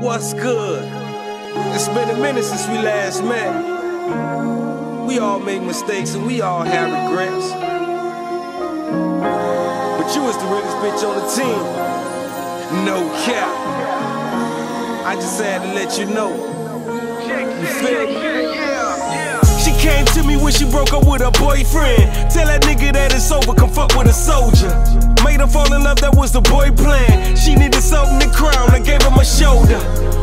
What's good? It's been a minute since we last met. We all make mistakes and we all have regrets. But you was the realest bitch on the team. No cap. I just had to let you know. You feel? She came to me when she broke up with her boyfriend. Tell that nigga that it's over, come fuck with a soldier. Made her fall in love, that was the boy plan. She needed something to crown, I gave her my shoulder.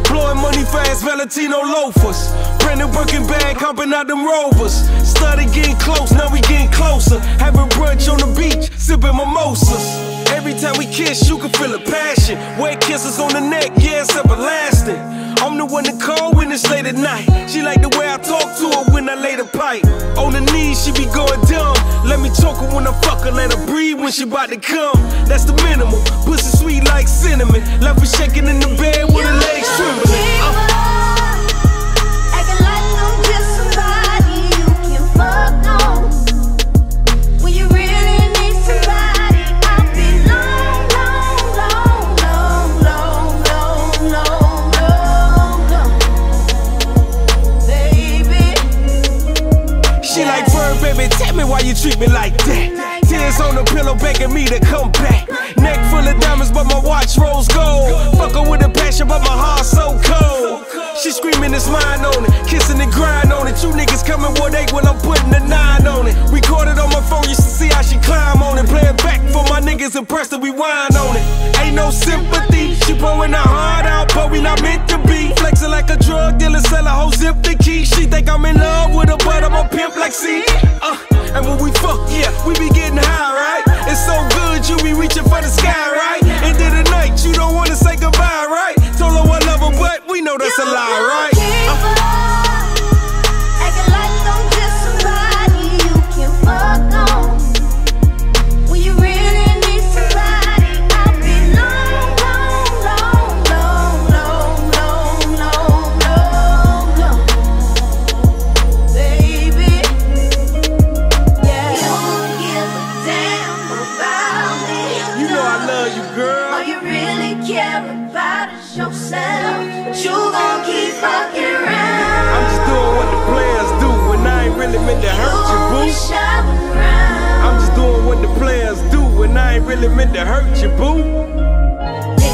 Blowing money fast, Valentino loafers. Brand new Birkin bag, humping out them rovers. Started getting close, now we getting closer. Having brunch on the beach, sipping mimosas. Every time we kiss, you can feel a passion. Wet kisses on the neck, yeah, it's everlasting. I'm the one to call when it's late at night. She like the way I talk to her when I lay the pipe. On the knees, she be going dumb. Let me choke her when I fuck her, let her breathe when she bout to come. That's the minimum. Pussy sweet like cinnamon. Left her shaking in the bed with her legs trembling. Me why you treat me like that. Tears on the pillow begging me to come back. Neck full of diamonds, but my watch rose gold. Fuck her with a passion, but my heart so cold. She screaming it's mine on it, kissing and grind on it. You niggas coming with eight when I'm putting a nine on it. Recorded on my phone, you should see how she climb on it. Play it back for my niggas impressed that we whine on it. Ain't no sympathy, she pouring her heart out, but we not meant to be. Flexing like a drug dealer, sell a whole zip the key. She think I'm in love with her, but I'm a pimp like C. Uh, and when we fuck, yeah, we be getting high, right? It's so good, you be reaching for the sky, right? End of the night, you don't wanna say goodbye, right? Told her I love her, but we know that's a lie, right? Uh, love you, girl. All you really care about is yourself. But you gon' keep fucking around. I'm just doing what the players do when I ain't really meant to hurt you, boo. I'm just doing what the players do when I ain't really meant to hurt you, boo.